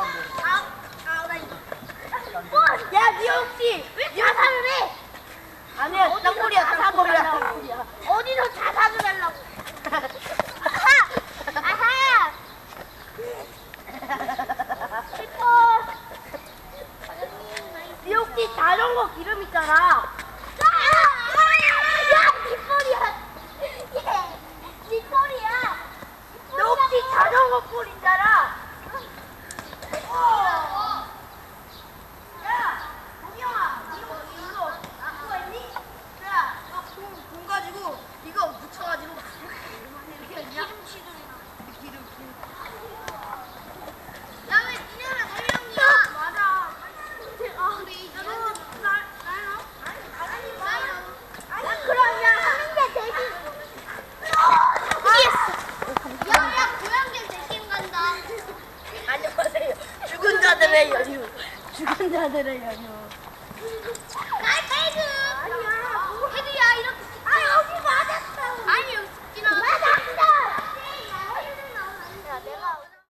아, 아, 나 이거. 뭐? 야, 니 혹시 왜 자살을 해? 아니야, 땅볼이야, 땅볼이야. 어디서 자살을 하려고? 아하! 아하! 슬퍼. 니 혹시 자전거 기름 있잖아. 뒷머리야. 너 혹시 자전거 뿔 있잖 在这研究只看他在这研究来开始